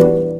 Música